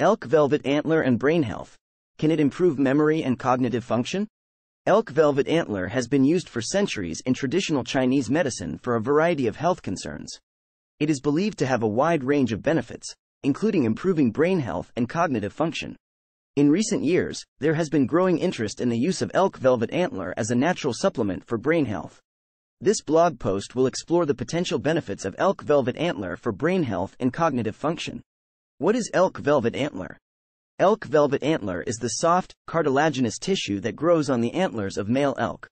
Elk velvet antler and brain health. Can it improve memory and cognitive function? Elk velvet antler has been used for centuries in traditional Chinese medicine for a variety of health concerns. It is believed to have a wide range of benefits, including improving brain health and cognitive function. In recent years, there has been growing interest in the use of elk velvet antler as a natural supplement for brain health. This blog post will explore the potential benefits of elk velvet antler for brain health and cognitive function. What is elk velvet antler? Elk velvet antler is the soft, cartilaginous tissue that grows on the antlers of male elk.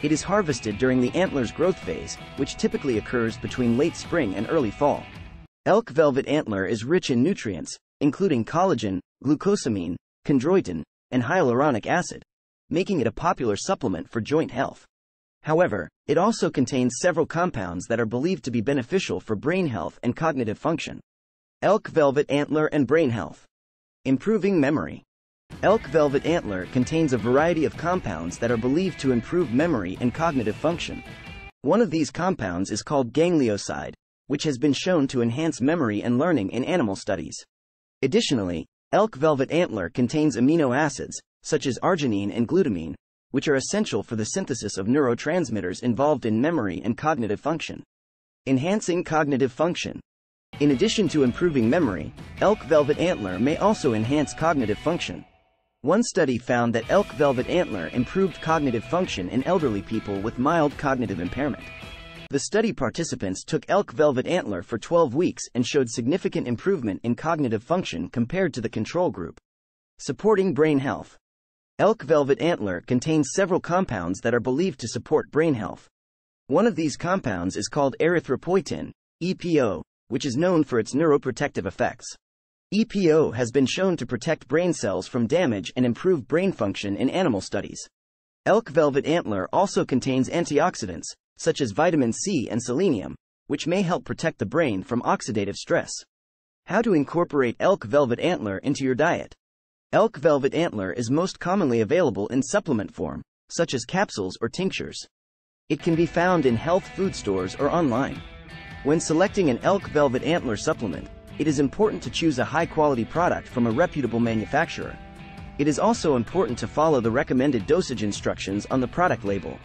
It is harvested during the antler's growth phase, which typically occurs between late spring and early fall. Elk velvet antler is rich in nutrients, including collagen, glucosamine, chondroitin, and hyaluronic acid, making it a popular supplement for joint health. However, it also contains several compounds that are believed to be beneficial for brain health and cognitive function. Elk velvet antler and brain health. Improving memory. Elk velvet antler contains a variety of compounds that are believed to improve memory and cognitive function. One of these compounds is called ganglioside, which has been shown to enhance memory and learning in animal studies. Additionally, elk velvet antler contains amino acids, such as arginine and glutamine, which are essential for the synthesis of neurotransmitters involved in memory and cognitive function. Enhancing cognitive function. In addition to improving memory, elk velvet antler may also enhance cognitive function. One study found that elk velvet antler improved cognitive function in elderly people with mild cognitive impairment. The study participants took elk velvet antler for 12 weeks and showed significant improvement in cognitive function compared to the control group. Supporting brain health. Elk velvet antler contains several compounds that are believed to support brain health. One of these compounds is called erythropoietin, EPO, which is known for its neuroprotective effects. EPO has been shown to protect brain cells from damage and improve brain function in animal studies. Elk velvet antler also contains antioxidants, such as vitamin C and selenium, which may help protect the brain from oxidative stress. How to incorporate elk velvet antler into your diet. Elk velvet antler is most commonly available in supplement form, such as capsules or tinctures. It can be found in health food stores or online. When selecting an elk velvet antler supplement, it is important to choose a high-quality product from a reputable manufacturer. It is also important to follow the recommended dosage instructions on the product label.